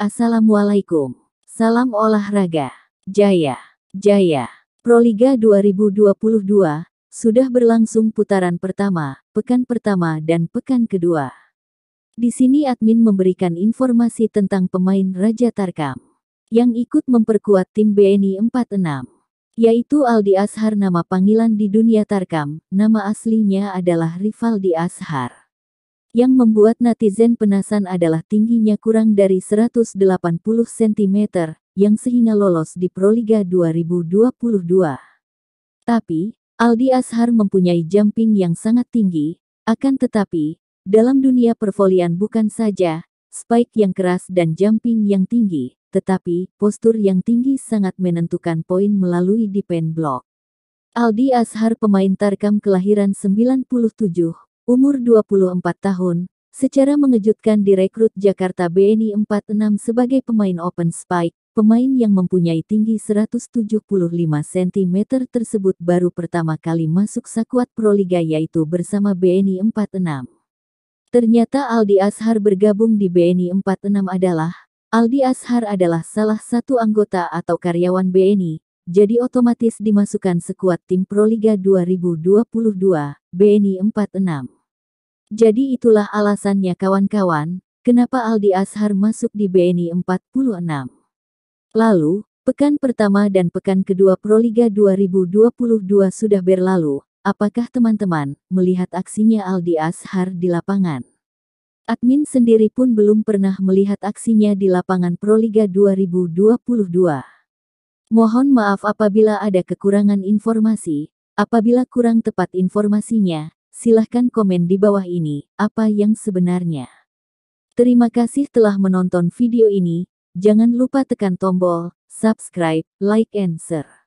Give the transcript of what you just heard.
Assalamualaikum. Salam olahraga. Jaya. Jaya. Proliga 2022 sudah berlangsung putaran pertama, pekan pertama dan pekan kedua. Di sini admin memberikan informasi tentang pemain Raja Tarkam yang ikut memperkuat tim BNI 46 yaitu Aldi Ashar nama panggilan di dunia Tarkam, nama aslinya adalah Rivaldi Ashar. Yang membuat netizen penasaran adalah tingginya kurang dari 180 cm, yang sehingga lolos di Proliga 2022. Tapi, Aldi Ashar mempunyai jumping yang sangat tinggi, akan tetapi, dalam dunia pervolian bukan saja, spike yang keras dan jumping yang tinggi, tetapi postur yang tinggi sangat menentukan poin melalui defense block. Aldi Ashar pemain Tarkam kelahiran 97, umur 24 tahun, secara mengejutkan direkrut Jakarta BNI 46 sebagai pemain open spike, pemain yang mempunyai tinggi 175 cm tersebut baru pertama kali masuk sakuat Proliga yaitu bersama BNI 46. Ternyata Aldi Ashar bergabung di BNI 46 adalah Aldi Ashar adalah salah satu anggota atau karyawan BNI, jadi otomatis dimasukkan sekuat tim Proliga 2022, BNI 46. Jadi itulah alasannya kawan-kawan, kenapa Aldi Ashar masuk di BNI 46. Lalu, pekan pertama dan pekan kedua Proliga 2022 sudah berlalu, apakah teman-teman melihat aksinya Aldi Ashar di lapangan? Admin sendiri pun belum pernah melihat aksinya di lapangan Proliga 2022. Mohon maaf apabila ada kekurangan informasi, apabila kurang tepat informasinya, silahkan komen di bawah ini, apa yang sebenarnya. Terima kasih telah menonton video ini, jangan lupa tekan tombol, subscribe, like and share.